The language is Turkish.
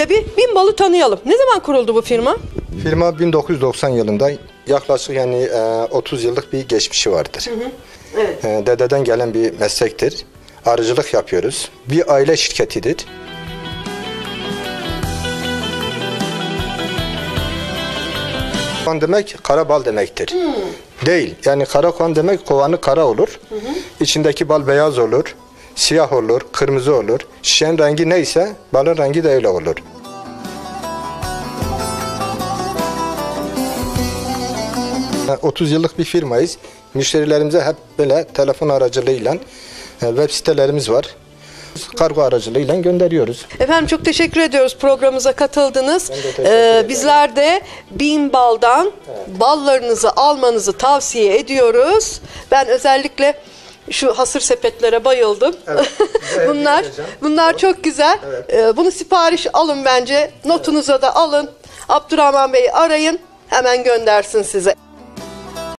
Öncelikle bir bin balı tanıyalım. Ne zaman kuruldu bu firma? Firma 1990 yılında yaklaşık yani e, 30 yıllık bir geçmişi vardır. Evet. E, dededen gelen bir meslektir. Arıcılık yapıyoruz. Bir aile şirketidir. Kovan demek kara bal demektir. Değil. Yani kara kovan demek kovanı kara olur. İçindeki bal beyaz olur. Siyah olur, kırmızı olur. Şişenin rengi neyse balın rengi de öyle olur. 30 yıllık bir firmayız. Müşterilerimize hep böyle telefon aracılığıyla e, web sitelerimiz var. Kargo aracılığıyla gönderiyoruz. Efendim çok teşekkür ediyoruz programımıza katıldınız. Ee, bizler de Bin Bal'dan ballarınızı almanızı tavsiye ediyoruz. Ben özellikle şu hasır sepetlere bayıldım. Evet, bunlar bunlar çok güzel. Evet. Ee, bunu sipariş alın bence. Notunuza da alın. Abdurrahman Bey'i arayın. Hemen göndersin size.